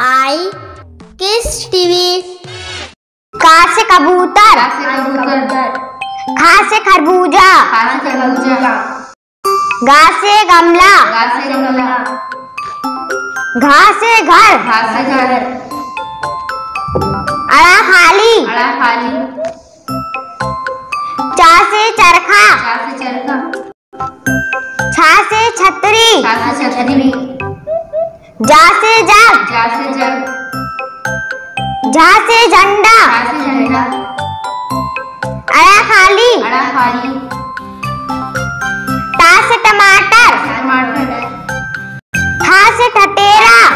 आई किस टीवी? का से कबूतर। खा से खरबूजा। गा से गमला। घा से घर। अड़ा खाली। चा से चरखा। छा से छतरी। जा से जग। जा से जग। झा से झंडा। से झंडा। अड़ा खाली अड़ा खाली टा से टमाटर टमाटर। ठा से ठटेरा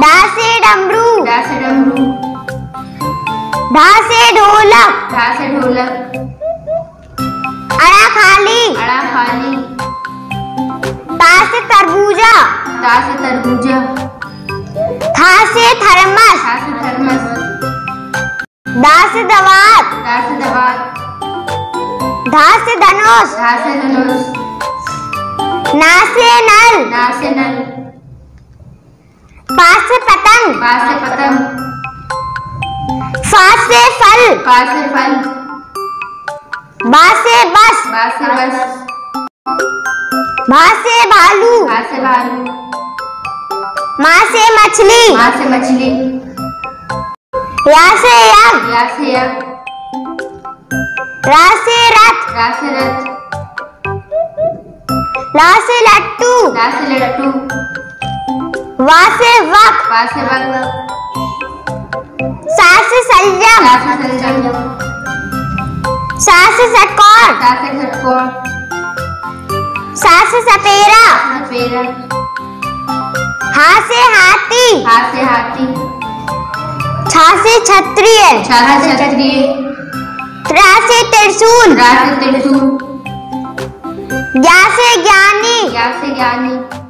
डा से डमरू। डा से डमरू। ढा से ढोलक। ढा से ढोलक। अड़ा खाली। अड़ा खाली। ता से तरबूजा ता से तरबूजा था से थर्मस था से थर्मस दा से दवात दा से दवात धा से धनुष धा से धनुष ना से नल ना से नल पा से पतंग पा से पतंग फा से फल पा से फल बा से बस बा से बस भा से भालू भा से भालू माँ से मछली। माँ से मछली। या से यज्ञ या से यज्ञ रा से रथ। रा से रथ। ला से लट्टू। ला से लट्टू। वा से वक। पा से वक। सा से सलजम सा से सलजम सा से षटकोण सा से षटकोण सा से सपेरा। सपेरा। हा से हाथी। हा से हाथी। छा से क्षत्रिय छा से क्षत्रिय त्रा से त्रिशूल त्रा से त्रिशूल ज्ञा से ज्ञानी। ज्ञा से ज्ञानी।